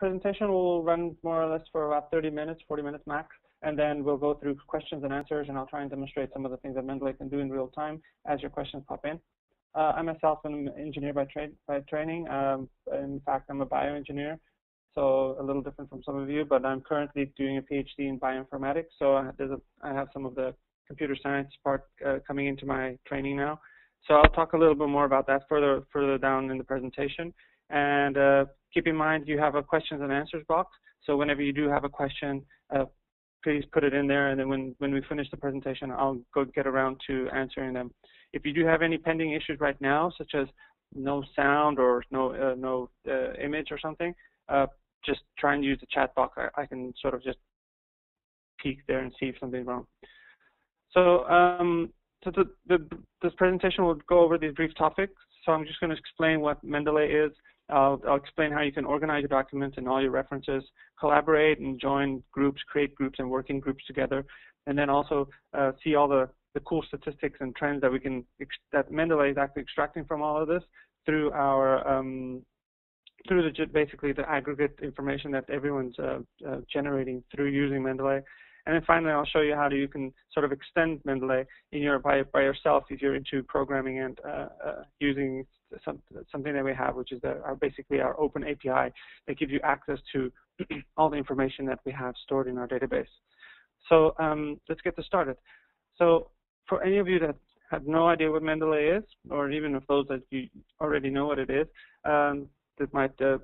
presentation will run more or less for about 30 minutes, 40 minutes max, and then we'll go through questions and answers, and I'll try and demonstrate some of the things that Mendeley can do in real time as your questions pop in. Uh, I myself am an engineer by, tra by training. Um, in fact, I'm a bioengineer, so a little different from some of you, but I'm currently doing a PhD in bioinformatics, so I, a, I have some of the computer science part uh, coming into my training now. So I'll talk a little bit more about that further further down in the presentation. And uh, keep in mind you have a questions and answers box. So whenever you do have a question, uh, please put it in there. And then when, when we finish the presentation, I'll go get around to answering them. If you do have any pending issues right now, such as no sound or no uh, no uh, image or something, uh, just try and use the chat box. I, I, can sort of just peek there and see if something's wrong. So, um, so the, the, this presentation will go over these brief topics. So I'm just going to explain what Mendeley is, I'll, I'll, explain how you can organize your documents and all your references, collaborate and join groups, create groups and working groups together, and then also uh, see all the, the cool statistics and trends that we can that Mendeley is actually extracting from all of this through our um, through the basically the aggregate information that everyone's uh, uh, generating through using Mendeley. And then finally, I'll show you how you can sort of extend Mendeley in your by by yourself if you're into programming and uh, uh, using some, something that we have, which is the, our, basically our open API that gives you access to all the information that we have stored in our database. So um, let's get this started. So for any of you that have no idea what Mendeley is, or even of those that you already know what it is, um, that might uh,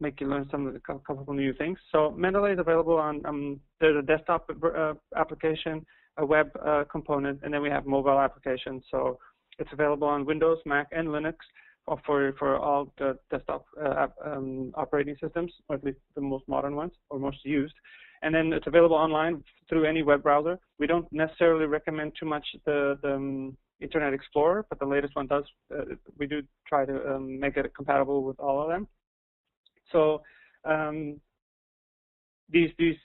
make you learn some the couple new things. So Mendeley is available on um, there's a desktop uh, application, a web uh, component, and then we have mobile applications. So it's available on Windows, Mac, and Linux for for all the desktop uh, um, operating systems, or at least the most modern ones or most used. And then it's available online through any web browser. We don't necessarily recommend too much the, the um, Internet Explorer, but the latest one does. Uh, we do try to um, make it compatible with all of them. So um, these these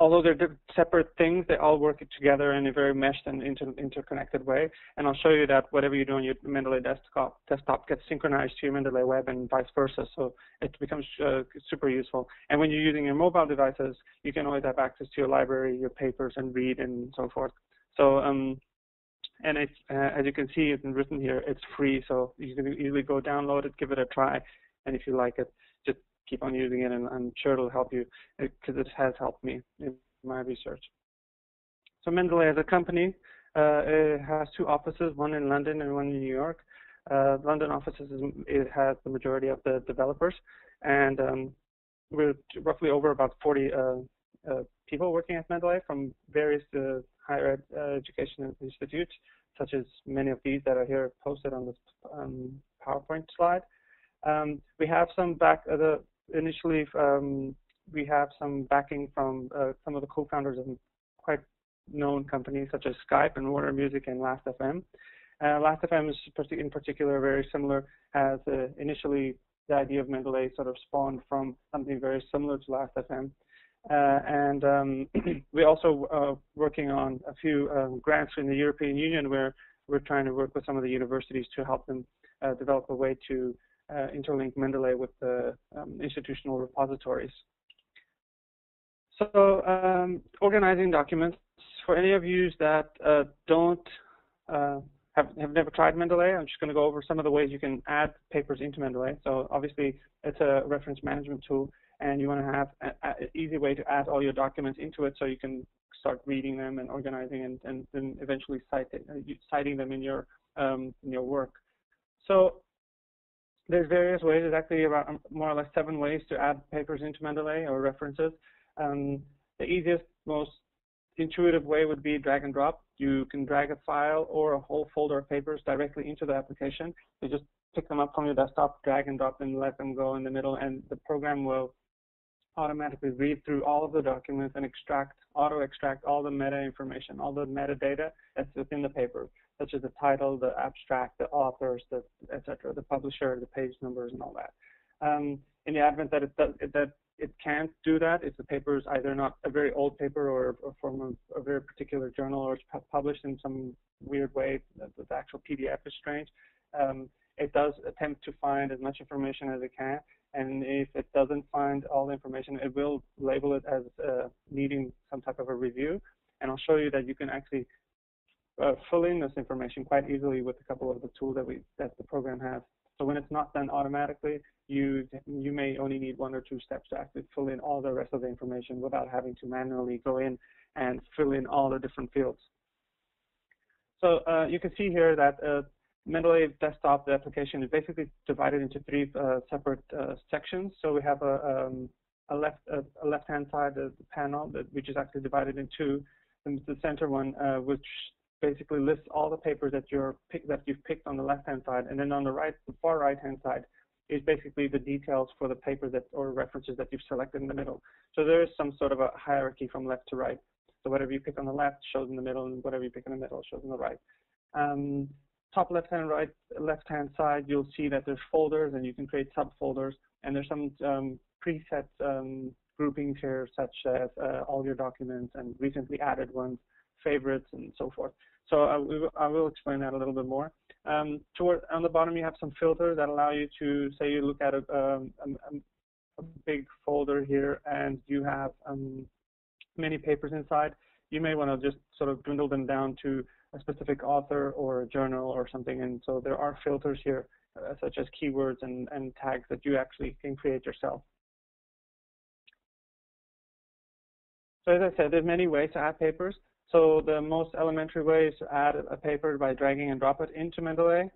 although they're separate things, they all work together in a very meshed and inter interconnected way. And I'll show you that whatever you do on your Mendeley desktop, desktop gets synchronized to your Mendeley web and vice versa. So it becomes uh, super useful. And when you're using your mobile devices, you can always have access to your library, your papers, and read and so forth. So um, and it's, uh, as you can see, it's written here, it's free. So you can easily go download it, give it a try, and if you like it, just keep on using it, and I'm sure it'll help you because it has helped me in my research. So Mendeley as a company uh, it has two offices, one in London and one in New York. Uh, London offices is, it has the majority of the developers, and um, we're roughly over about 40 uh, uh people working at Mendeley from various uh, higher ed, uh, education institutes, such as many of these that are here posted on this um, PowerPoint slide. Um, we have some back, uh, the initially um, we have some backing from uh, some of the co-founders of quite known companies such as Skype and Warner Music and Last.fm. Uh, Last.fm is in particular very similar, as uh, initially the idea of Mendeley sort of spawned from something very similar to Last.fm. Uh, and um, we're also uh, working on a few um, grants in the European Union where we're trying to work with some of the universities to help them uh, develop a way to interlink Mendeley with the um, institutional repositories. So um, organizing documents, for any of you that uh, don't uh, have, have never tried Mendeley, I'm just going to go over some of the ways you can add papers into Mendeley. So obviously, it's a reference management tool, and you want to have an easy way to add all your documents into it so you can start reading them and organizing and, and then eventually cite it, uh, citing them in your, um, in your work. So there's various ways. There's actually about um, more or less seven ways to add papers into Mendeley or references. Um, the easiest, most intuitive way would be drag and drop. You can drag a file or a whole folder of papers directly into the application. You just pick them up from your desktop, drag and drop them, let them go in the middle, and the program will automatically read through all of the documents and extract, auto-extract all the meta information, all the metadata that's within the paper such as the title, the abstract, the authors, the etc., the publisher, the page numbers, and all that. Um, in the advent that it does, that it can't do that if the paper is either not a very old paper or, or from a, a, very particular journal or it's published in some weird way that the actual PDF is strange. Um, it does attempt to find as much information as it can and if it doesn't find all the information, it will label it as uh, needing some type of a review. And I'll show you that you can actually uh, fill in this information quite easily with a couple of the tools that we that the program has. So when it's not done automatically, you you may only need one or two steps to actually fill in all the rest of the information without having to manually go in and fill in all the different fields. So uh, you can see here that uh, Mendeley desktop, the application is basically divided into three uh, separate uh, sections. So we have a, um, a left a, left-hand side of the panel that which is actually divided in two. And the center one, uh, which basically lists all the papers that you're pick, that you've picked on the left-hand side, and then on the right, the far right-hand side is basically the details for the paper that or references that you've selected in the middle. So there is some sort of a hierarchy from left to right. So whatever you pick on the left shows in the middle, and whatever you pick in the middle shows in the right. Um, top left hand right left hand side, you'll see that there's folders, and you can create subfolders, and there's some um, preset um, groupings here, such as uh, all your documents and recently added ones, favorites, and so forth. So I, I will explain that a little bit more. Um, toward, on the bottom, you have some filters that allow you to, say you look at a, um, a, a big folder here and you have um, many papers inside, you may want to just sort of dwindle them down to a specific author or a journal or something. And so there are filters here, uh, such as keywords and, and tags that you actually can create yourself. So as I said, there's many ways to add papers. So the most elementary way is to add a paper by dragging and drop it into Mendeley.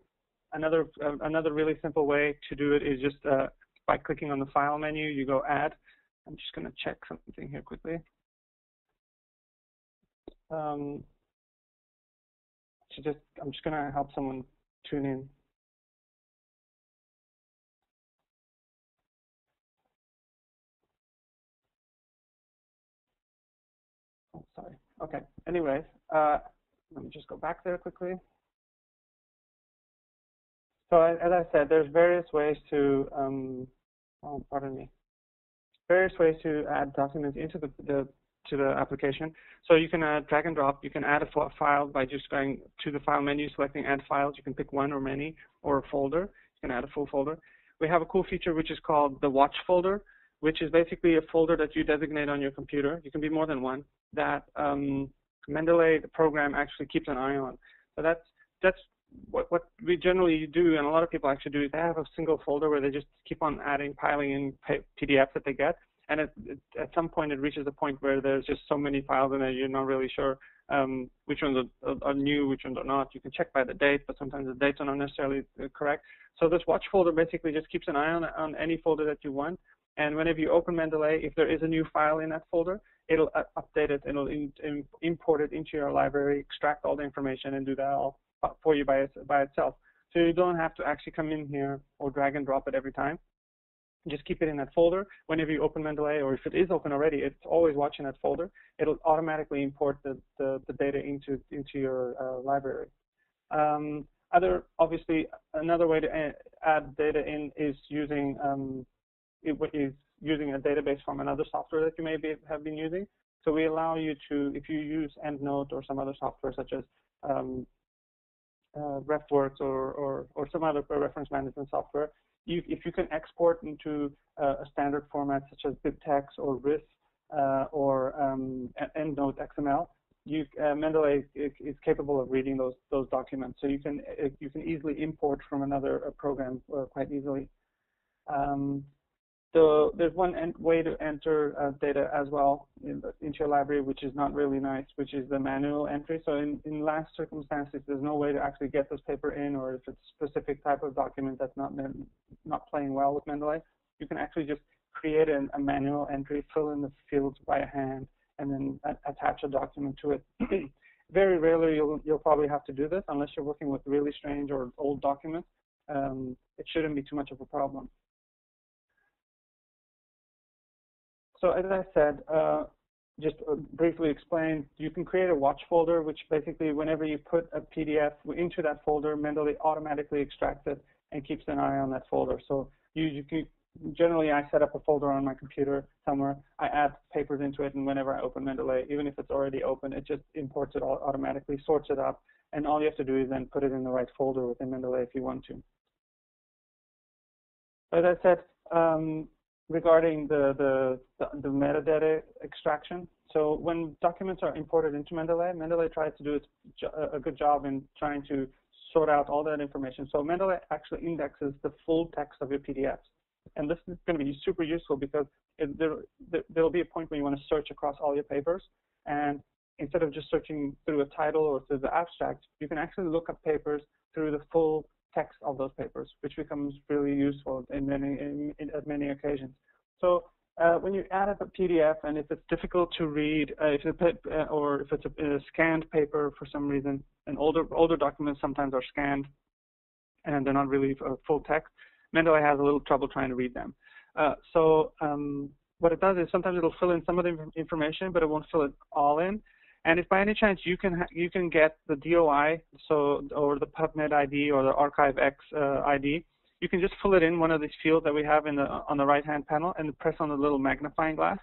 Another uh, another really simple way to do it is just uh, by clicking on the File menu, you go Add. I'm just going to check something here quickly. Um, so just I'm just going to help someone tune in. Okay. Anyways, uh, let me just go back there quickly. So as I said, there's various ways to, um, oh, pardon me, various ways to add documents into the, the to the application. So you can drag and drop. You can add a file by just going to the file menu, selecting add files. You can pick one or many or a folder. You can add a full folder. We have a cool feature which is called the watch folder, which is basically a folder that you designate on your computer. You can be more than one that um, Mendeley, the program, actually keeps an eye on. So that's that's what what we generally do, and a lot of people actually do. Is they have a single folder where they just keep on adding, piling in PDFs that they get, and it, it, at some point it reaches a point where there's just so many files in it you're not really sure um, which ones are, are, new, which ones are not. You can check by the date, but sometimes the dates are not necessarily uh, correct. So this watch folder basically just keeps an eye on on any folder that you want, and whenever you open Mendeley, if there is a new file in that folder, it'll update it, and it'll in, in, import it into your library, extract all the information, and do that all for you by, by itself. So you don't have to actually come in here or drag and drop it every time. Just keep it in that folder. Whenever you open Mendeley, or if it is open already, it's always watching that folder. It'll automatically import the, the, the data into, into your uh, library. Um, other, obviously, another way to add data in is using um, is using a database from another software that you may be, have been using. So we allow you to, if you use EndNote or some other software such as um, uh, RefWorks or, or, or, some other reference management software, you, if you can export into uh, a standard format such as BibTeX or RIS uh, or um, EndNote XML, you, uh, Mendeley is, capable of reading those those documents. So you can you can easily import from another uh, program uh, quite easily. Um, so there's one way to enter uh, data as well in the, into your library, which is not really nice, which is the manual entry. So in, in last circumstances, there's no way to actually get this paper in, or if it's a specific type of document that's not not playing well with Mendeley, you can actually just create an, a manual entry, fill in the fields by hand, and then attach a document to it. Very rarely you'll, you'll probably have to do this unless you're working with really strange or old documents. Um, it shouldn't be too much of a problem. So as I said, uh, just uh, briefly explain, you can create a watch folder, which basically whenever you put a PDF into that folder, Mendeley automatically extracts it and keeps an eye on that folder. So you, you can, generally I set up a folder on my computer somewhere, I add papers into it, and whenever I open Mendeley, even if it's already open, it just imports it all automatically, sorts it up, and all you have to do is then put it in the right folder within Mendeley if you want to. As I said, um, regarding the, the, the, the, metadata extraction, so when documents are imported into Mendeley, Mendeley tries to do a good job in trying to sort out all that information. So Mendeley actually indexes the full text of your PDFs. And this is going to be super useful because it, there, there will be a point where you want to search across all your papers. And instead of just searching through a title or through the abstract, you can actually look up papers through the full text of those papers, which becomes really useful in many, in, in, at many occasions. So uh, when you add up a PDF and if it's difficult to read, uh, if uh, or if it's a, a, scanned paper for some reason, and older older documents sometimes are scanned and they're not really uh, full text, Mendeley has a little trouble trying to read them. Uh, so um, what it does is sometimes it'll fill in some of the information, but it won't fill it all in. And if by any chance you can you can get the DOI, so or the PubMed ID or the arXiv uh, ID, you can just fill it in one of these fields that we have in the on the right-hand panel and press on the little magnifying glass.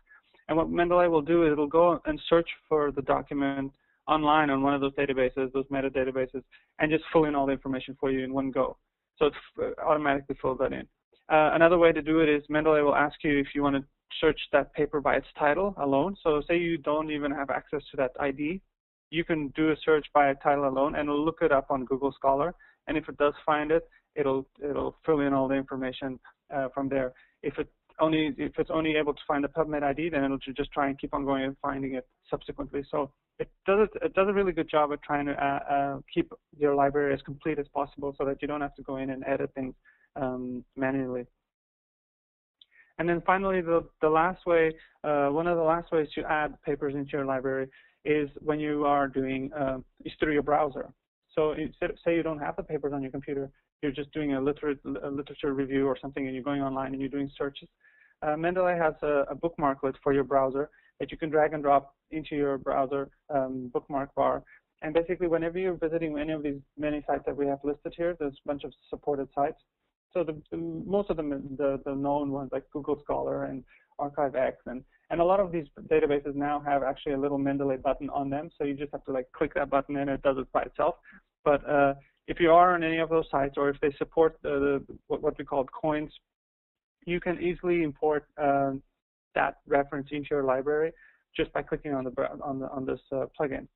And what Mendeley will do is it'll go and search for the document online on one of those databases, those metadatabases, and just fill in all the information for you in one go. So it uh, automatically fills that in. Uh, another way to do it is Mendeley will ask you if you want to search that paper by its title alone. So say you don't even have access to that ID, you can do a search by a title alone and look it up on Google Scholar. And if it does find it, it'll it'll fill in all the information uh, from there. If it only if it's only able to find the PubMed ID, then it'll just try and keep on going and finding it subsequently. So it does it, it does a really good job at trying to uh, uh, keep your library as complete as possible, so that you don't have to go in and edit things um, manually. And then finally, the, the last way, uh, one of the last ways to add papers into your library is when you are doing, uh, is through your browser. So say you don't have the papers on your computer, you're just doing a, liter a literature review or something and you're going online and you're doing searches. Uh, Mendeley has a, a, bookmarklet for your browser that you can drag and drop into your browser um, bookmark bar. And basically, whenever you're visiting any of these many sites that we have listed here, there's a bunch of supported sites. So the, the, most of them, the, the known ones like Google Scholar and arXiv, and, and a lot of these databases now have actually a little Mendeley button on them. So you just have to like click that button and it does it by itself. But uh, if you are on any of those sites or if they support the, the what, what, we call COinS, you can easily import uh, that reference into your library just by clicking on the on the on this uh, plugin.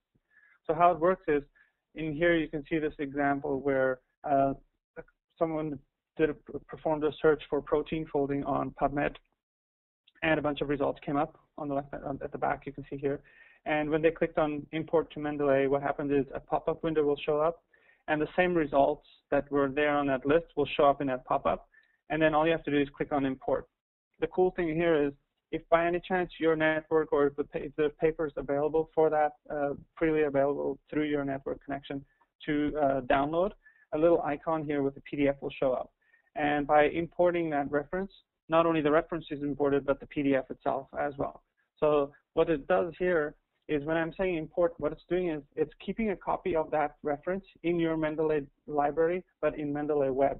So how it works is in here you can see this example where uh, someone did a, performed a search for protein folding on PubMed, and a bunch of results came up on the left at the back. You can see here, and when they clicked on import to Mendeley, what happens is a pop-up window will show up, and the same results that were there on that list will show up in that pop-up, and then all you have to do is click on import. The cool thing here is if by any chance your network or if the, if the paper is available for that, uh, freely available through your network connection to uh, download, a little icon here with the PDF will show up. And by importing that reference, not only the reference is imported, but the PDF itself as well. So what it does here is when I'm saying import, what it's doing is it's keeping a copy of that reference in your Mendeley library, but in Mendeley Web.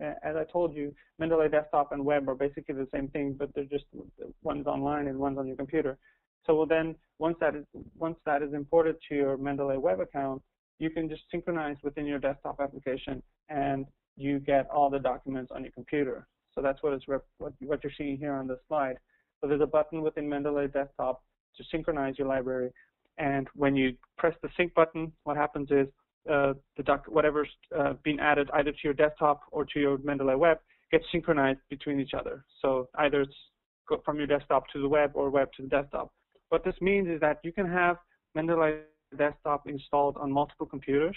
As I told you, Mendeley Desktop and Web are basically the same thing, but they're just one's online and one's on your computer. So then once that is once that is imported to your Mendeley Web account, you can just synchronize within your desktop application and you get all the documents on your computer. So that's what, what, what you're seeing here on the slide. So there's a button within Mendeley Desktop to synchronize your library. And when you press the sync button, what happens is uh, the doc whatever's uh, being added either to your desktop or to your Mendeley web gets synchronized between each other. So either it's from your desktop to the web or web to the desktop. What this means is that you can have Mendeley desktop installed on multiple computers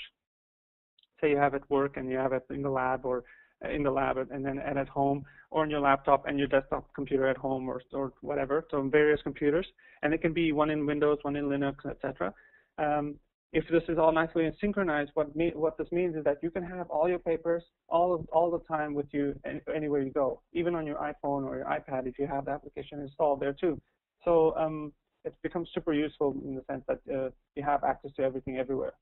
say you have at work and you have it in the lab or in the lab and then and at home or on your laptop and your desktop computer at home or, or whatever, so various computers. And it can be one in Windows, one in Linux, etc. Um, if this is all nicely synchronized, what, me, what this means is that you can have all your papers all of, all the time with you anywhere you go, even on your iPhone or your iPad if you have the application installed there too. So um, it's become super useful in the sense that uh, you have access to everything everywhere.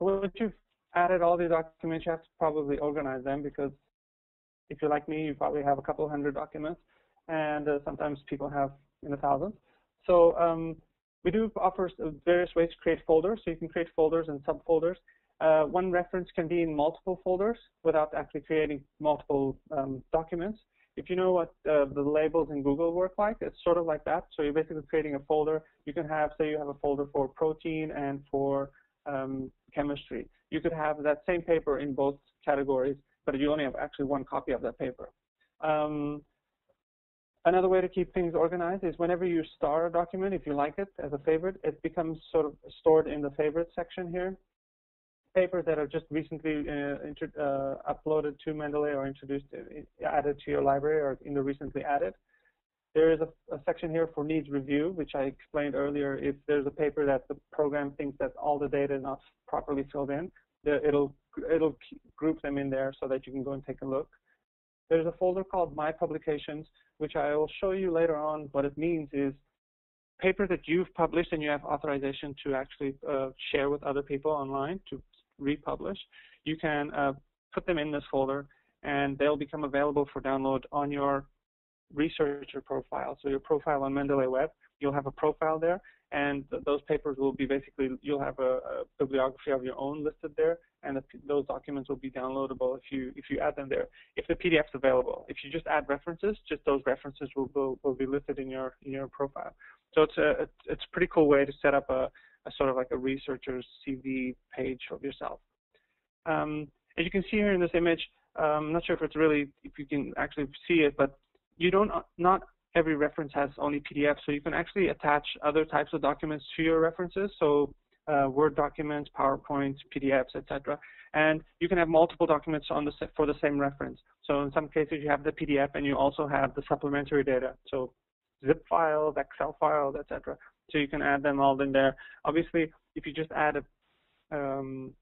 Once you've added all these documents, you have to probably organize them because if you're like me, you probably have a couple hundred documents, and uh, sometimes people have in the thousands. So um, we do offer various ways to create folders. So you can create folders and subfolders, Uh, one reference can be in multiple folders without actually creating multiple um, documents. If you know what uh, the labels in Google work like, it's sort of like that. So you're basically creating a folder. You can have, say you have a folder for protein and for um, chemistry. You could have that same paper in both categories, but you only have actually one copy of that paper. Um, another way to keep things organized is whenever you star a document, if you like it as a favorite, it becomes sort of stored in the favorite section here. Papers that are just recently uh, uh, uploaded to Mendeley or introduced, uh, added to your library or in the recently added. There is a, a, section here for needs review, which I explained earlier. If there's a paper that the program thinks that all the data is not properly filled in, it'll it'll group them in there so that you can go and take a look. There's a folder called My Publications, which I will show you later on. What it means is paper that you've published and you have authorization to actually uh, share with other people online to republish. You can uh, put them in this folder, and they'll become available for download on your researcher profile. So your profile on Mendeley Web, you'll have a profile there, and th those papers will be basically, you'll have a, a bibliography of your own listed there, and the, those documents will be downloadable if you if you add them there. If the PDF's available, if you just add references, just those references will will, will be listed in your in your profile. So it's a it's a pretty cool way to set up a, a sort of like a researcher's CV page of yourself. Um, as you can see here in this image, um, I'm not sure if it's really if you can actually see it, but you don't not every reference has only PDF, so you can actually attach other types of documents to your references. So uh, Word documents, PowerPoints, PDFs, etc. And you can have multiple documents on the for the same reference. So in some cases, you have the PDF and you also have the supplementary data. So zip files, Excel files, etc. So you can add them all in there. Obviously, if you just add a, um,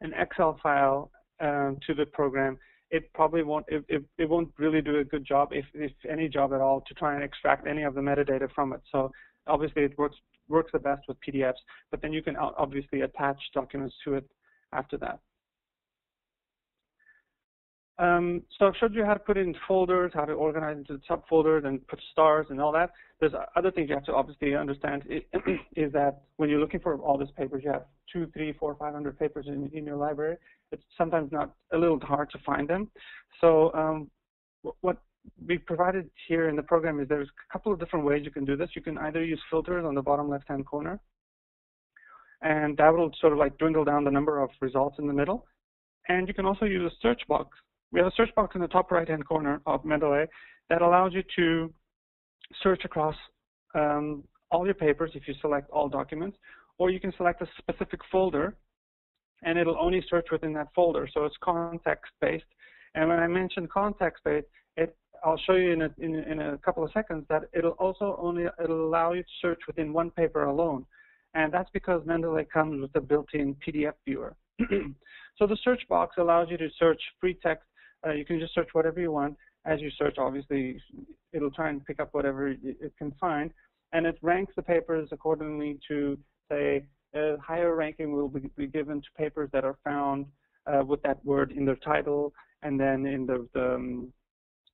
an Excel file um, to the program, it probably won't it, it, it, won't really do a good job if, if any job at all to try and extract any of the metadata from it. So obviously it works works the best with PDFs but then you can obviously attach documents to it after that um, so I've showed you how to put it in folders, how to organize into subfolders and put stars and all that. There's other things you have to obviously understand is that when you're looking for all these papers, you have two, three, four, five hundred papers in, in your library. It's sometimes not a little hard to find them. So um, what we provided here in the program is there's a couple of different ways you can do this. You can either use filters on the bottom left-hand corner, and that will sort of like dwindle down the number of results in the middle. And you can also use a search box we have a search box in the top right-hand corner of Mendeley that allows you to search across um, all your papers if you select all documents, or you can select a specific folder, and it'll only search within that folder. So it's context-based. And when I mention context-based, it, I'll show you in a, in, in a couple of seconds that it'll also only it'll allow you to search within one paper alone. And that's because Mendeley comes with a built-in PDF viewer. so the search box allows you to search free text uh, you can just search whatever you want. As you search, obviously, it'll try and pick up whatever it, can find, and it ranks the papers accordingly to, say, a higher ranking will be, be given to papers that are found uh, with that word in their title, and then in the, the um,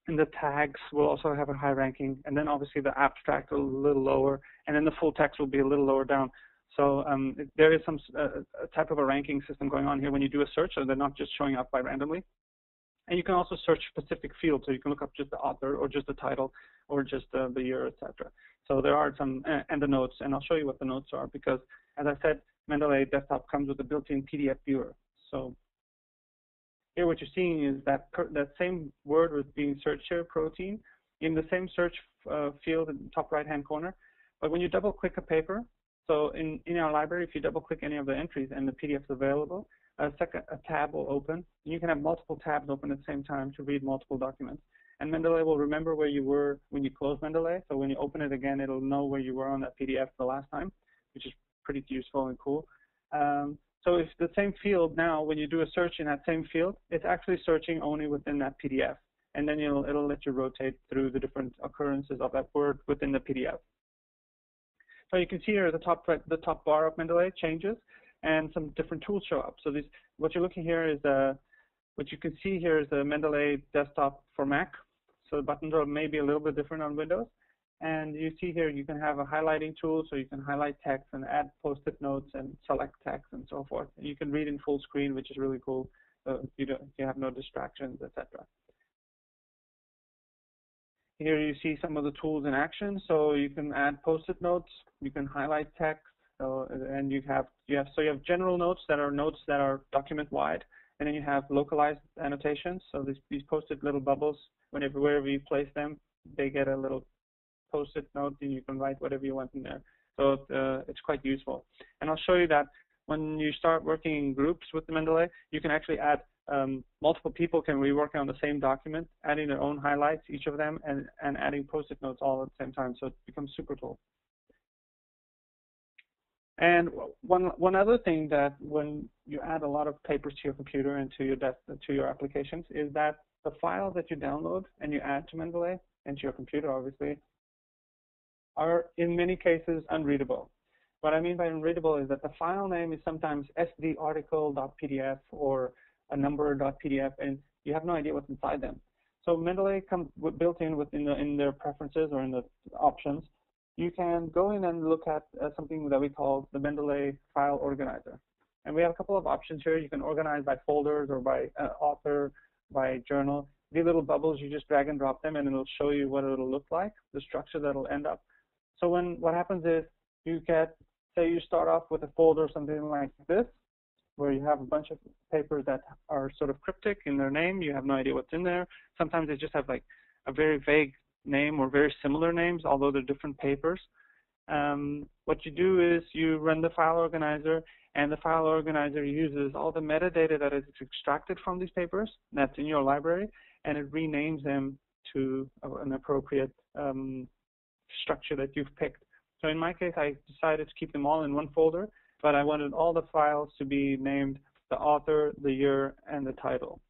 in the tags will also have a high ranking, and then obviously the abstract a little lower, and then the full text will be a little lower down. So um, there is some uh, type of a ranking system going on here when you do a search, so they're not just showing up by randomly. And you can also search specific fields, so you can look up just the author or just the title or just uh, the year, etc. So there are some, uh, and the notes, and I'll show you what the notes are because, as I said, Mendeley Desktop comes with a built-in PDF viewer. So here what you're seeing is that that same word was being searched here, protein, in the same search uh, field in the top right-hand corner. But when you double-click a paper, so in, in our library, if you double-click any of the entries and the PDF is available, a second a tab will open. You can have multiple tabs open at the same time to read multiple documents. And Mendeley will remember where you were when you closed Mendeley. So when you open it again, it'll know where you were on that PDF the last time, which is pretty useful and cool. Um, so if the same field now, when you do a search in that same field, it's actually searching only within that PDF. And then it'll, it'll let you rotate through the different occurrences of that word within the PDF. So you can see here the top, the top bar of Mendeley changes and some different tools show up. So these, what you're looking here is uh, what you can see here is the Mendeley desktop for Mac. So the buttons are maybe a little bit different on Windows. And you see here, you can have a highlighting tool, so you can highlight text and add post-it notes and select text and so forth. And you can read in full screen, which is really cool. So you you have no distractions, etc. Here you see some of the tools in action. So you can add post-it notes, you can highlight text, so, and you have you have so you have general notes that are notes that are document wide, and then you have localized annotations. So these these post-it little bubbles, whenever wherever you place them, they get a little post-it note and you can write whatever you want in there. So uh, it's quite useful. And I'll show you that when you start working in groups with the Mendeley, you can actually add um, multiple people can be working on the same document, adding their own highlights, each of them, and, and adding post-it notes all at the same time. So it becomes super cool. And one one other thing that when you add a lot of papers to your computer and to your to your applications is that the files that you download and you add to Mendeley and to your computer, obviously, are in many cases unreadable. What I mean by unreadable is that the file name is sometimes sdarticle.pdf or a number.pdf, and you have no idea what's inside them. So Mendeley comes built in within the, in their preferences or in the options. You can go in and look at uh, something that we call the Mendeley file organizer. And we have a couple of options here. You can organize by folders or by uh, author, by journal. These little bubbles, you just drag and drop them, and it'll show you what it'll look like, the structure that'll end up. So when what happens is you get, say you start off with a folder something like this, where you have a bunch of papers that are sort of cryptic in their name. You have no idea what's in there. Sometimes they just have like a very vague name or very similar names, although they're different papers. Um, what you do is you run the file organizer, and the file organizer uses all the metadata that is extracted from these papers that's in your library, and it renames them to an appropriate um, structure that you've picked. So in my case, I decided to keep them all in one folder, but I wanted all the files to be named the author, the year, and the title.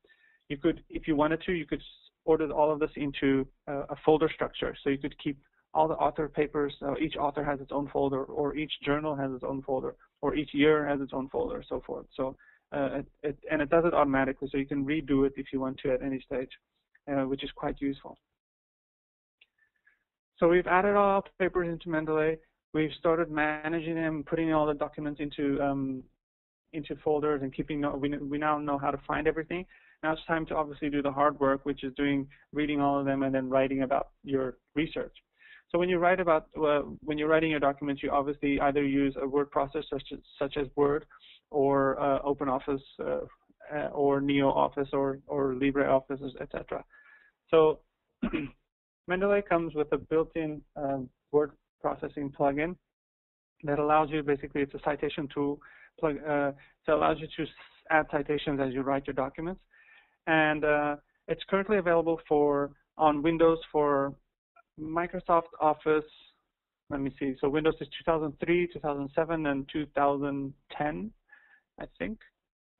You could, if you wanted to, you could order all of this into a, a folder structure. So you could keep all the author papers, uh, each author has its own folder, or each journal has its own folder, or each year has its own folder, so forth. So, uh, it, it, and it does it automatically, so you can redo it if you want to at any stage, uh, which is quite useful. So we've added all the papers into Mendeley. We've started managing them, putting all the documents into um, into folders and keeping. We we now know how to find everything. Now it's time to obviously do the hard work, which is doing reading all of them and then writing about your research. So when you write about uh, when you're writing your documents, you obviously either use a word processor such as, such as Word or uh, OpenOffice uh, uh or NeoOffice or or LibreOffice, etc. So Mendeley comes with a built-in um, word processing plugin that allows you, basically, it's a citation tool, plug, uh, so allows you to add citations as you write your documents. And uh, it's currently available for on Windows for Microsoft Office. Let me see. So Windows is 2003, 2007, and 2010, I think.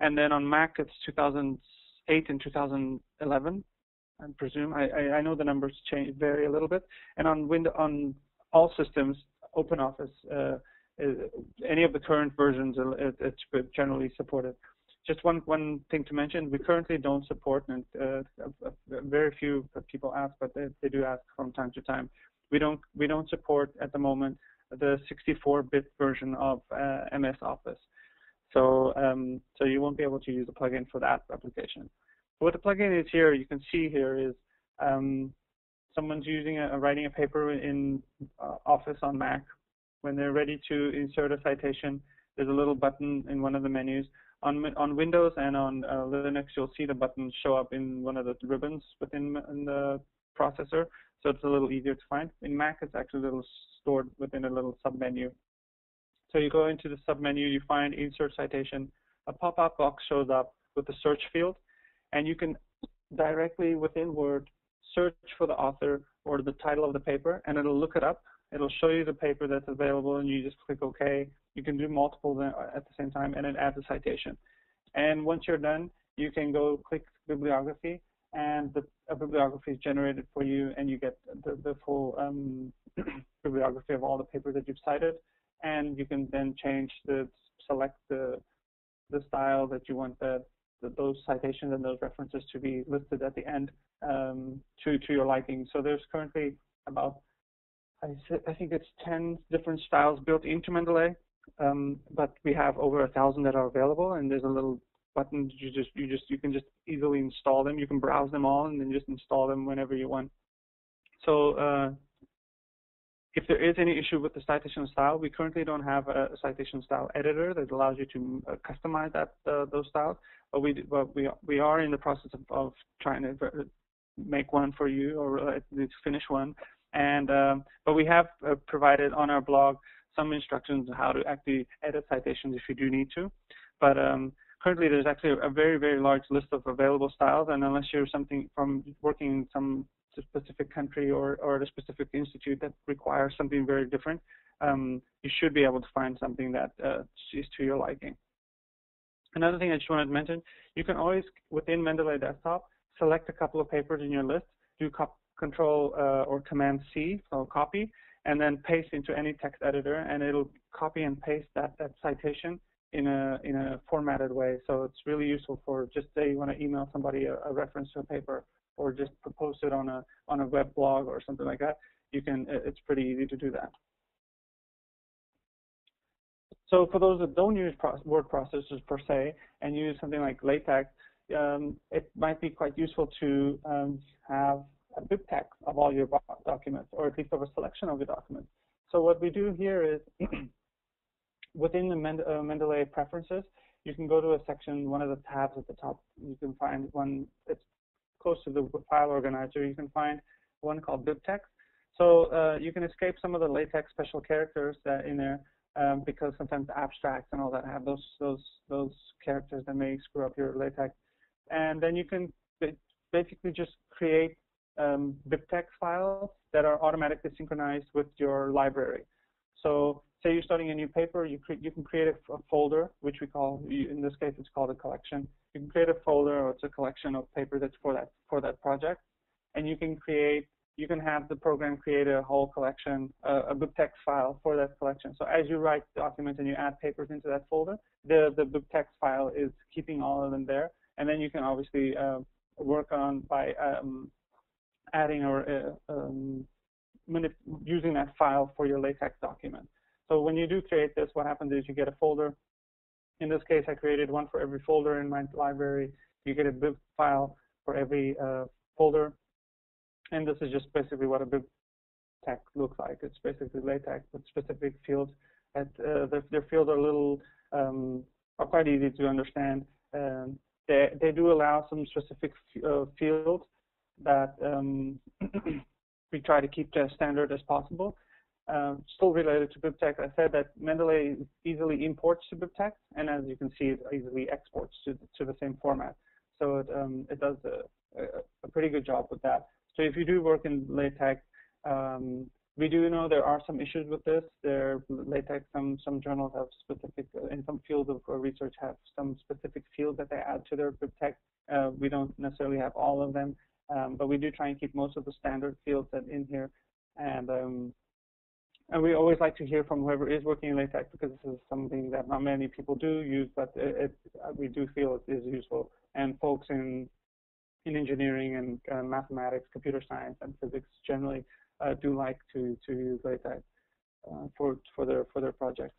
And then on Mac, it's 2008 and 2011. I presume. I, I, I know the numbers change vary a little bit. And on Windows, on all systems, OpenOffice, uh, any of the current versions, uh, it, it's generally supported. Just one one thing to mention: we currently don't support, and uh, very few people ask, but they, they do ask from time to time. We don't we don't support at the moment the 64-bit version of uh, MS Office. So um, so you won't be able to use a plugin for that application what the plugin is here, you can see here is um, someone's using a, writing a paper in uh, Office on Mac. When they're ready to insert a citation, there's a little button in one of the menus. On, on Windows and on uh, Linux, you'll see the button show up in one of the ribbons within the processor, so it's a little easier to find. In Mac, it's actually a little stored within a little submenu. So you go into the submenu, you find Insert Citation. A pop-up box shows up with the search field, and you can directly within Word search for the author or the title of the paper, and it'll look it up. It'll show you the paper that's available, and you just click OK. You can do multiple at the same time, and it adds a citation. And once you're done, you can go click bibliography, and the bibliography is generated for you, and you get the, the full um, bibliography of all the papers that you've cited. And you can then change the select the the style that you want the those citations and those references to be listed at the end um, to, to your liking. So there's currently about I, I think it's 10 different styles built into Mendeley, um, but we have over a thousand that are available, and there's a little button you just you just you can just easily install them. You can browse them all and then just install them whenever you want. So uh, if there is any issue with the citation style, we currently don't have a citation style editor that allows you to uh, customize that uh, those styles, but we but we we are in the process of, of trying to make one for you or least finish one. And um, but we have uh, provided on our blog some instructions on how to actually edit citations if you do need to. But um, currently there's actually a very very large list of available styles, and unless you're something from working in some specific country or or at a specific institute that requires something very different, um, you should be able to find something that uh, is to your liking. Another thing I just wanted to mention, you can always, within Mendeley Desktop, select a couple of papers in your list, do Control uh, or Command C, so copy, and then paste into any text editor, and it'll copy and paste that, that citation in a in a formatted way. So it's really useful for just say you want to email somebody a, a reference to a paper, or just post it on a on a web blog or something like that. You can it's pretty easy to do that. So for those that don't use word processors per se and use something like LaTeX, um, it might be quite useful to um, have BibTeX of all your documents, or at least of a selection of your documents. So what we do here is, within the Mend uh, Mendeley preferences, you can go to a section, one of the tabs at the top. You can find one that's close to the file organizer. You can find one called BibTeX. So uh, you can escape some of the LaTeX special characters that in there um, because sometimes abstracts and all that have those those those characters that may screw up your LaTeX and then you can basically just create um, BibTeX files that are automatically synchronized with your library. So say you're starting a new paper, you, you can create a, folder, which we call, in this case, it's called a collection. You can create a folder or it's a collection of paper that's for that, for that project. And you can create, you can have the program create a whole collection, uh, a BibTeX file for that collection. So as you write documents and you add papers into that folder, the, the BibTeX file is keeping all of them there and then you can obviously uh, work on by um, adding or uh, um, using that file for your LaTeX document. So when you do create this, what happens is you get a folder. In this case, I created one for every folder in my library. You get a bib file for every uh, folder. And this is just basically what a bib text looks like. It's basically LaTeX with specific fields. At, uh, their, their, fields are a little, um, are quite easy to understand. Um, they, they do allow some specific uh, fields that um, we try to keep as standard as possible. Um, still related to BibTeX, I said that Mendeley easily imports to BibTeX, and as you can see, it easily exports to, to the same format. So it, um, it does a, a, pretty good job with that. So if you do work in LaTeX, um, we do know there are some issues with this. There, LaTeX, some some journals have specific, uh, in some fields of uh, research, have some specific fields that they add to their text. Uh, we don't necessarily have all of them, um, but we do try and keep most of the standard fields in here. And um, and we always like to hear from whoever is working in LaTeX because this is something that not many people do use, but it, it we do feel it is useful. And folks in in engineering and uh, mathematics, computer science, and physics generally uh, do like to to use LaTeX uh, for for their for their projects.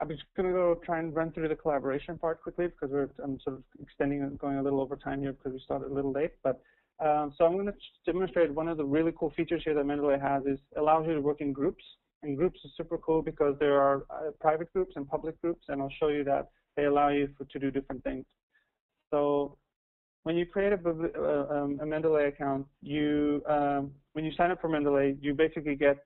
I'm just going to go try and run through the collaboration part quickly because we're I'm sort of extending and going a little over time here because we started a little late. But um, so I'm going to demonstrate one of the really cool features here that Mendeley has is allows you to work in groups. And groups is super cool because there are uh, private groups and public groups, and I'll show you that they allow you for, to do different things. So when you create a, uh, um, a Mendeley account, you um, when you sign up for Mendeley, you basically get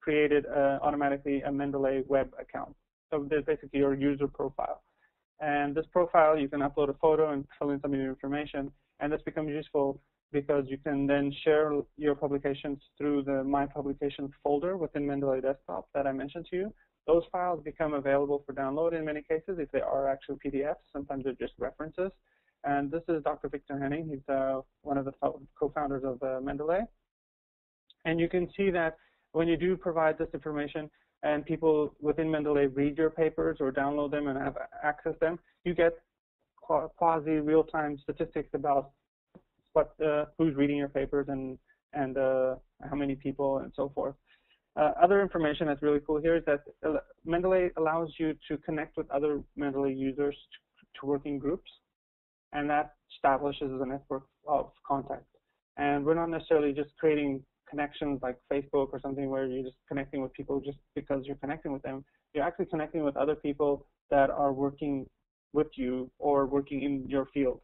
created uh, automatically a Mendeley web account. So there's basically your user profile. And this profile, you can upload a photo and fill in some of your information. And this becomes useful because you can then share your publications through the My Publications folder within Mendeley Desktop that I mentioned to you. Those files become available for download in many cases if they are actual PDFs. Sometimes they're just references. And this is Dr. Victor Henning. He's uh, one of the co-founders of uh, Mendeley. And you can see that when you do provide this information and people within Mendeley read your papers or download them and have access them, you get quasi real-time statistics about what uh, who's reading your papers and and uh, how many people and so forth. Uh, other information that's really cool here is that Mendeley allows you to connect with other Mendeley users to, to working groups, and that establishes a network of contact. And we're not necessarily just creating connections like Facebook or something where you're just connecting with people just because you're connecting with them. You're actually connecting with other people that are working with you or working in your field.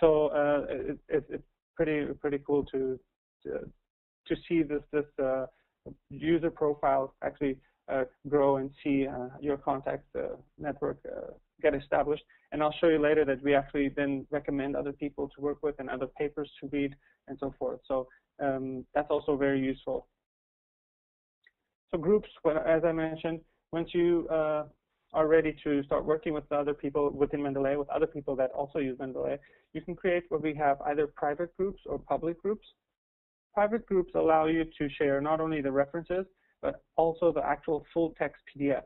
So uh, it, it, it's pretty pretty cool to to, to see this this uh, user profile actually uh, grow and see uh, your contact uh, network uh, get established. And I'll show you later that we actually then recommend other people to work with and other papers to read and so forth. So um, that's also very useful. So groups, as I mentioned, once you uh, are ready to start working with other people within Mendeley, with other people that also use Mendeley, you can create what we have either private groups or public groups. Private groups allow you to share not only the references, but also the actual full text PDFs.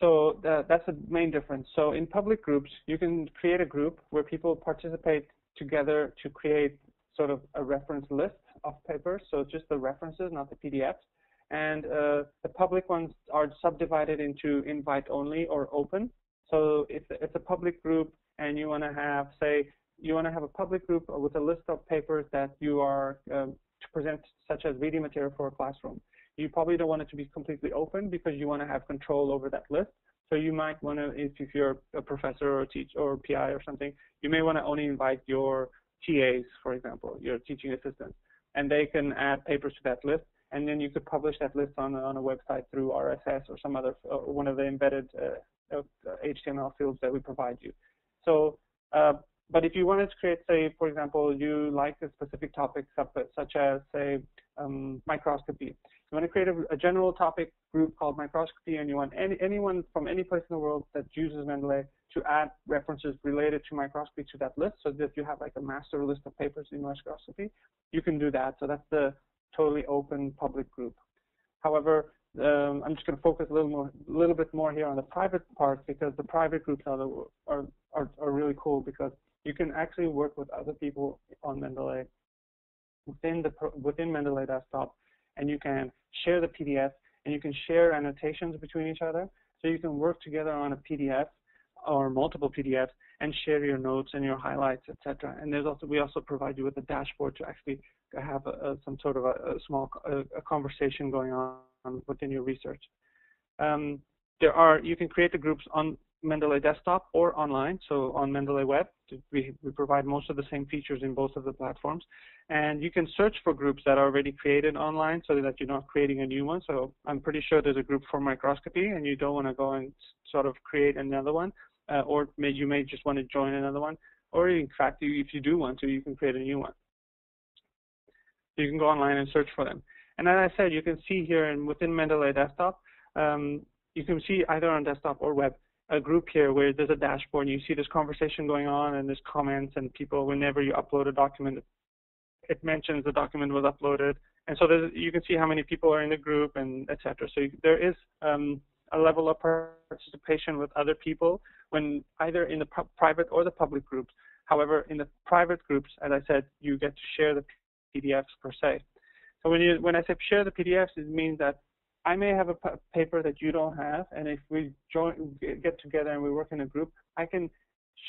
So that's the main difference. So in public groups, you can create a group where people participate together to create sort of a reference list of papers. So just the references, not the PDFs. And uh, the public ones are subdivided into invite only or open. So if it's a public group and you want to have, say, you want to have a public group with a list of papers that you are um, to present, such as reading material for a classroom. You probably don't want it to be completely open because you want to have control over that list. So you might want to, if, you're a professor or teach or PI or something, you may want to only invite your TAs, for example, your teaching assistants, and they can add papers to that list. And then you could publish that list on, on a website through RSS or some other, uh, one of the embedded uh, HTML fields that we provide you. So uh, but if you wanted to create, say, for example, you like a specific topic, such as, say, um, microscopy. You want to create a, a, general topic group called microscopy, and you want any, anyone from any place in the world that uses Mendeley to add references related to microscopy to that list, so that you have like a master list of papers in microscopy. You can do that. So that's the totally open public group. However, um, I'm just going to focus a little more, a little bit more here on the private part because the private groups are, the, are, are, are really cool because you can actually work with other people on Mendeley within the within Mendeley desktop, and you can share the PDF and you can share annotations between each other. So you can work together on a PDF or multiple PDFs and share your notes and your highlights, etc. And there's also we also provide you with a dashboard to actually have a, a, some sort of a, a small a, conversation going on within your research. Um, there are you can create the groups on Mendeley desktop or online, so on Mendeley web. We, we provide most of the same features in both of the platforms. And you can search for groups that are already created online so that you're not creating a new one. So I'm pretty sure there's a group for microscopy and you don't want to go and sort of create another one. Uh, or may, you may just want to join another one. Or in fact, you, if you do want to, you can create a new one. You can go online and search for them. And as I said, you can see here and within Mendeley desktop, um, you can see either on desktop or web a group here where there's a dashboard and you see this conversation going on and there's comments and people whenever you upload a document it mentions the document was uploaded. And so you can see how many people are in the group and etc so you, there is um, a level of participation with other people when either in the private or the public groups. However in the private groups as I said you get to share the PDFs per se. So when you when I say share the PDFs it means that I may have a paper that you don't have, and if we join, get together and we work in a group, I can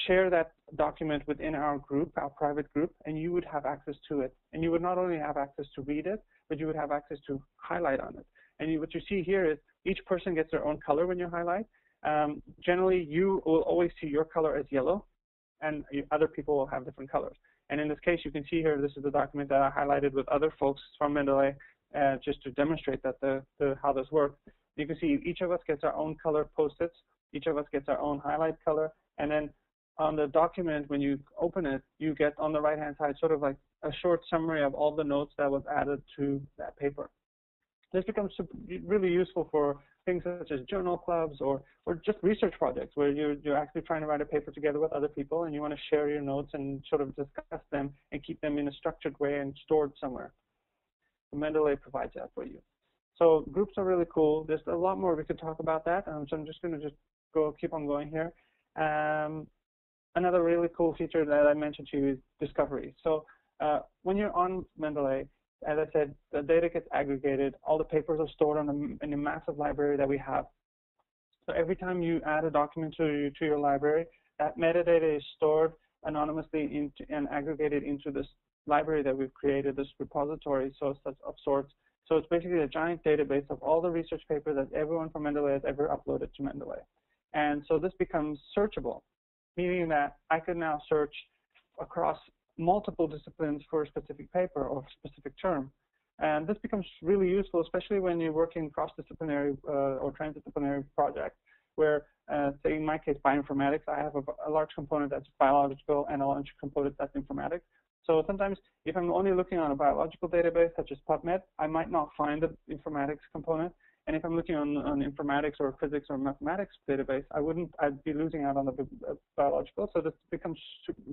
share that document within our group, our private group, and you would have access to it. And you would not only have access to read it, but you would have access to highlight on it. And you, what you see here is each person gets their own color when you highlight. Um, generally, you will always see your color as yellow, and other people will have different colors. And in this case, you can see here, this is the document that I highlighted with other folks from Mendeley uh, just to demonstrate that the, the, how this works. You can see each of us gets our own color post-its. Each of us gets our own highlight color. And then on the document, when you open it, you get on the right-hand side sort of like a short summary of all the notes that was added to that paper. This becomes really useful for things such as journal clubs or, or just research projects where you're, you're actually trying to write a paper together with other people and you want to share your notes and sort of discuss them and keep them in a structured way and stored somewhere. Mendeley provides that for you. So groups are really cool. There's a lot more we could talk about that. Um, so I'm just going to just go keep on going here. Um, another really cool feature that I mentioned to you is discovery. So Uh, when you're on Mendeley, as I said, the data gets aggregated. All the papers are stored on a, in a massive library that we have. So every time you add a document to, to your library, that metadata is stored anonymously into, and aggregated into this library that we've created, this repository so of sorts. So it's basically a giant database of all the research papers that everyone from Mendeley has ever uploaded to Mendeley. And so this becomes searchable, meaning that I could now search across multiple disciplines for a specific paper or specific term. And this becomes really useful, especially when you're working cross-disciplinary uh, or transdisciplinary projects, where, uh, say in my case, bioinformatics, I have a, a, large component that's biological and a large component that's informatics. So sometimes if I'm only looking on a biological database, such as PubMed, I might not find the informatics component. And if I'm looking on, an informatics or physics or mathematics database, I wouldn't, I'd be losing out on the uh, biological. So this becomes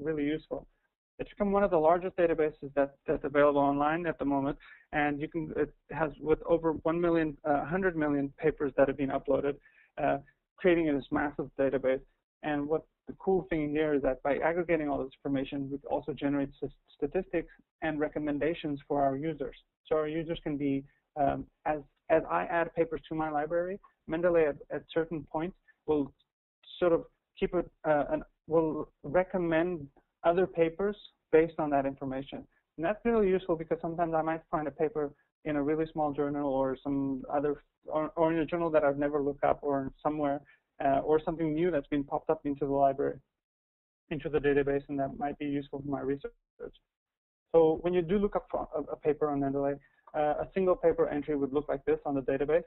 really useful. It's become one of the largest databases that, that's available online at the moment, and you can it has with over 1 million, uh, 100 million papers that have been uploaded, uh, creating this massive database. And what the cool thing here is that by aggregating all this information, we also generate statistics and recommendations for our users. So our users can be, um, as as I add papers to my library, Mendeley at, at certain points will sort of keep it, uh, an, will recommend other papers based on that information. And that's really useful because sometimes I might find a paper in a really small journal or some other, or, or in a journal that I've never looked up or somewhere, uh, or something new that's been popped up into the library, into the database, and that might be useful for my research. So when you do look up a, paper on Mendeley, uh, a single paper entry would look like this on the database.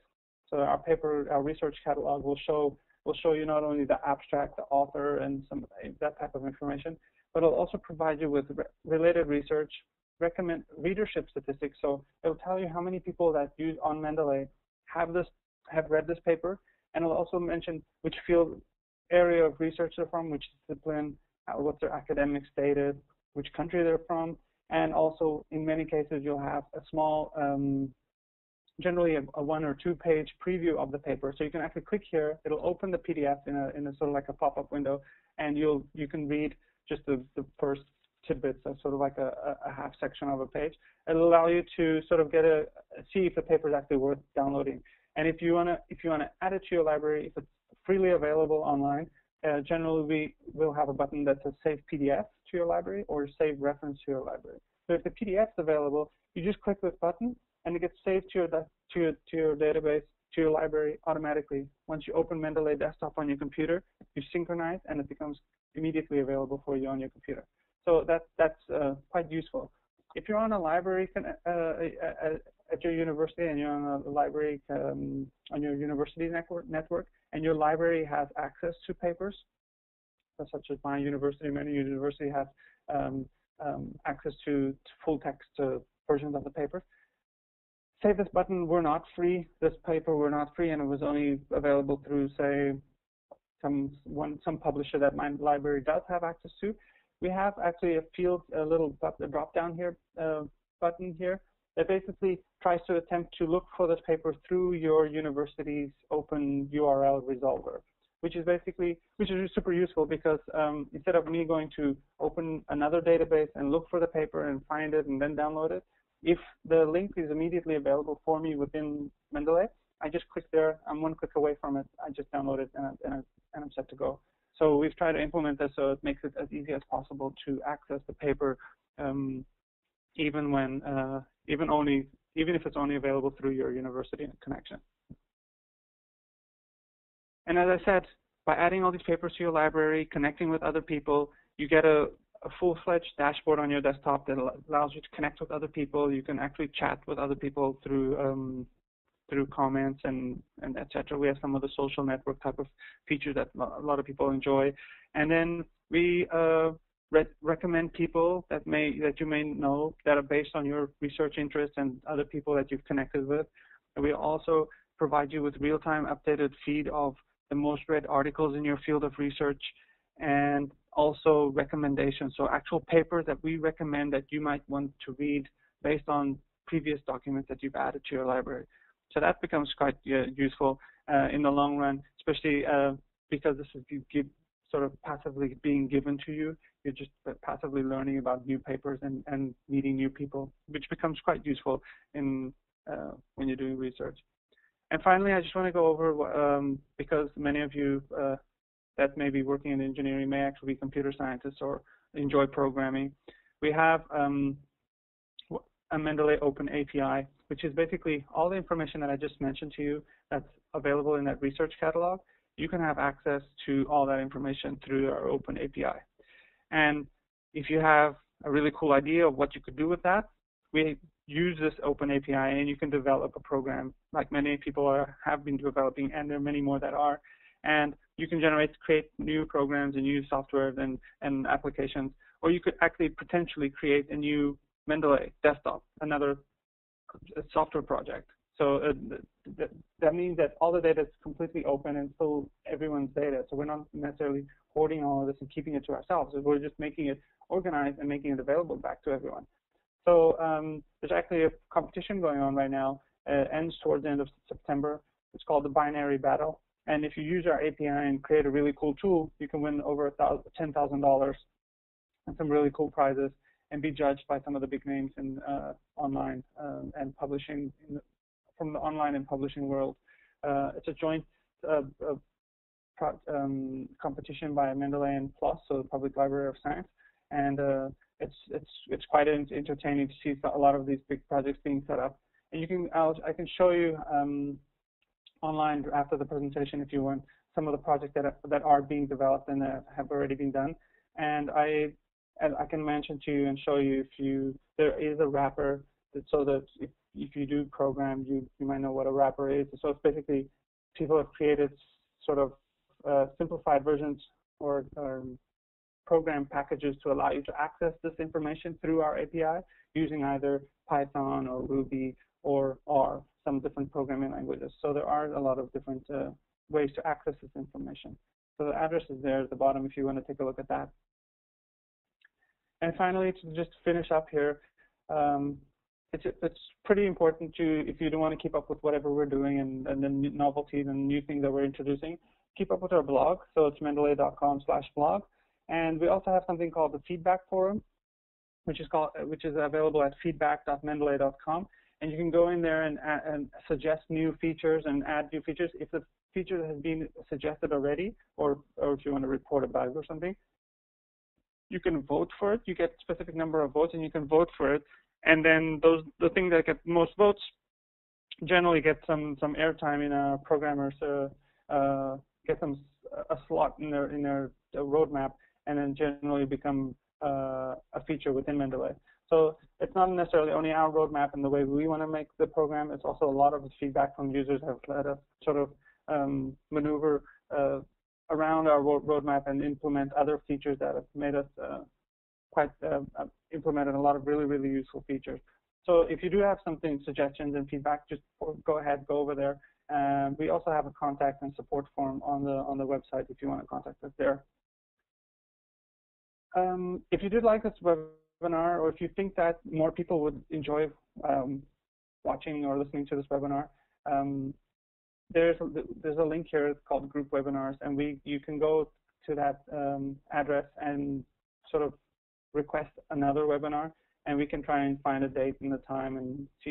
So our paper, our research catalog will show will show you not only the abstract, the author, and some that type of information, but it'll also provide you with re related research, recommend readership statistics. So it'll tell you how many people that use on Mendeley have this have read this paper, and I'll also mention which field area of research they're from, which discipline, what's their academic status, which country they're from, and also in many cases you'll have a small um, generally a, a, one or two page preview of the paper. So you can actually click here, it'll open the PDF in a, in a sort of like a pop-up window, and you'll you can read just the, the first tidbits of sort of like a, a, half section of a page. It'll allow you to sort of get a see if the paper is actually worth downloading. And if you wanna if you wanna add it to your library, if it's freely available online, uh, generally we will have a button that says Save PDF to your library or Save Reference to your library. So if the PDF is available, you just click this button and it gets saved to your to your, to your database to your library automatically. Once you open Mendeley Desktop on your computer, you synchronize and it becomes immediately available for you on your computer. So that, that's uh, quite useful. If you're on a library uh, uh, at your university and you're on a library um, on your university network, network and your library has access to papers, such as my university, many universities have um, um, access to, to, full text uh, versions of the papers. Save this button, we're not free. This paper, we're not free, and it was only available through, say, some one some publisher that my library does have access to. We have actually a field, a little drop down here uh, button here that basically tries to attempt to look for this paper through your university's open URL resolver, which is basically which is super useful because um, instead of me going to open another database and look for the paper and find it and then download it, if the link is immediately available for me within Mendeley, I just click there. I'm one click away from it. I just download it and, I, and, I, and I'm set to go. So we've tried to implement this so it makes it as easy as possible to access the paper, um, even when, uh, even only, even if it's only available through your university connection. And as I said, by adding all these papers to your library, connecting with other people, you get a, a full-fledged dashboard on your desktop that allows you to connect with other people. You can actually chat with other people through um, through comments and, and etc. We have some of the social network type of features that a lot of people enjoy. And then we uh, re recommend people that may that you may know that are based on your research interests and other people that you've connected with. And we also provide you with real-time updated feed of the most read articles in your field of research and also recommendations, so actual papers that we recommend that you might want to read based on previous documents that you've added to your library. So that becomes quite uh, useful uh, in the long run, especially uh, because this is give sort of passively being given to you. You're just passively learning about new papers and, and meeting new people, which becomes quite useful in uh, when you're doing research. And finally, I just want to go over, um, because many of you uh, that may be working in engineering may actually be computer scientists or enjoy programming. We have um, a Mendeley Open API, which is basically all the information that I just mentioned to you that's available in that research catalog. You can have access to all that information through our Open API. And if you have a really cool idea of what you could do with that, we use this open API and you can develop a program like many people are, have been developing and there are many more that are. And you can generate, create new programs and new software and, and applications. Or you could actually potentially create a new Mendeley desktop, another software project. So uh, th that means that all the data is completely open and still everyone's data. So we're not necessarily hoarding all of this and keeping it to ourselves. We're just making it organized and making it available back to everyone. So um, there's actually a competition going on right now. It ends towards the end of September. It's called the Binary Battle. And if you use our API and create a really cool tool, you can win over $10,000 and some really cool prizes and be judged by some of the big names in uh, online uh, and publishing the, from the online and publishing world. Uh, it's a joint uh, um, competition by Mendeley and PLOS, so the Public Library of Science, and uh, it's it's it's quite entertaining to see a lot of these big projects being set up. And you can I'll, I can show you um, online after the presentation if you want some of the projects that are, that are being developed and that have already been done. And I and I can mention to you and show you if you there is a wrapper that, so that if if you do program you you might know what a wrapper is. So it's basically people have created sort of uh, simplified versions or, or program packages to allow you to access this information through our API using either Python or Ruby or R, some different programming languages. So there are a lot of different uh, ways to access this information. So the address is there at the bottom if you want to take a look at that. And finally, to just finish up here, um, it's, it's pretty important to, if you don't want to keep up with whatever we're doing and, and the novelties and new things that we're introducing, keep up with our blog. So it's mendeley.com slash blog. And we also have something called the feedback forum, which is called which is available at feedback.mendeley.com. And you can go in there and, and suggest new features and add new features. If the feature has been suggested already, or or if you want to report a bug or something, you can vote for it. You get a specific number of votes, and you can vote for it. And then those the thing that get most votes generally get some some airtime in a programmer's uh, uh, get some a slot in their in their roadmap and then generally become uh, a feature within Mendeley. So it's not necessarily only our roadmap and the way we want to make the program. It's also a lot of feedback from users have let us sort of um, maneuver uh, around our roadmap and implement other features that have made us uh, quite uh, uh, implemented a lot of really, really useful features. So if you do have something, suggestions and feedback, just go ahead, go over there. And we also have a contact and support form on the on the website if you want to contact us there. Um, if you did like this webinar, or if you think that more people would enjoy um, watching or listening to this webinar, um, there's a, there's a link here called Group Webinars, and we you can go to that um, address and sort of request another webinar, and we can try and find a date and a time and see